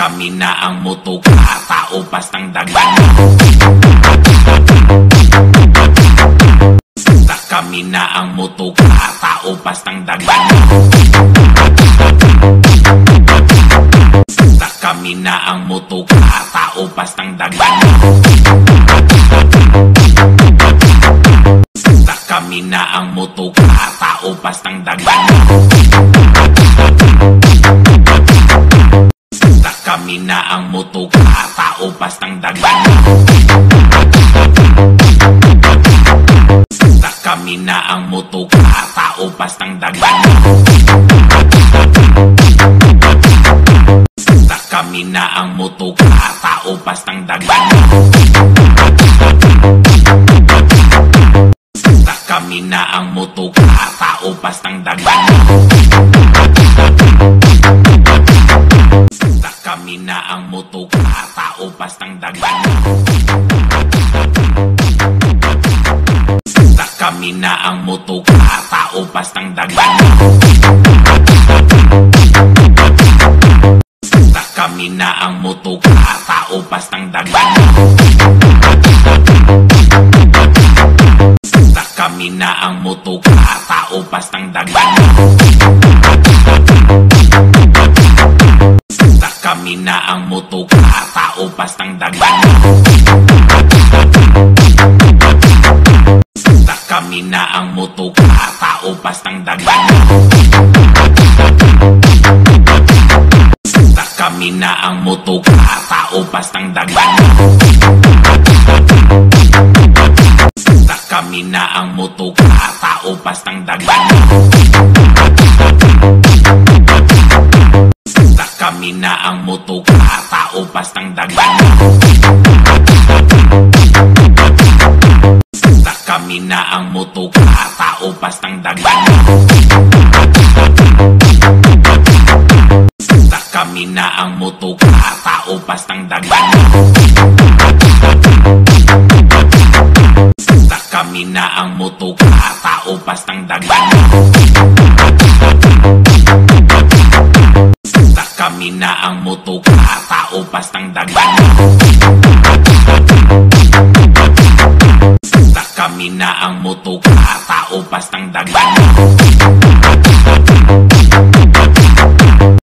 Kami na ang mutuka, tao pastang dagan. Sa kami na ang mutuka, tao pastang dagan. Sa kami na ang mutuka, tao pastang dagan. Na ang mutuka, tao pastang dagan. Sa kami na ang mutuka, tao pastang dagan. Sa kami na ang mutuka, tao pastang dagan. Sa kami na ang mutuka, tao pastang dagan. Na ang mutuka, tao pastang dagan. Kami na ang mutuka, tao pastang dagan. Kami na ang mutuka, tao pastang dagan. Kami na ang mutuka, tao pastang dagan. Kami na ang mutuka, tao pastang dagan. Sa kami na ang mutuka, tao pastang dagan. Sa kami na ang mutuka, tao pastang dagan. Sa kami na ang mutuka, tao pastang dagan. Na ang mutuka, tao pastang dagan. Sa kami na ang mutuka, tao pastang dagan. Sa kami na ang mutuka, tao pastang dagan. Sa kami na ang mutuka, tao pastang dagan. Sa kami na ang mutuka, tao pastang dagan. Sa kami na ang mutuka, tao pastang dagan. Sa kami na ang mutuka, tao pastang dagan.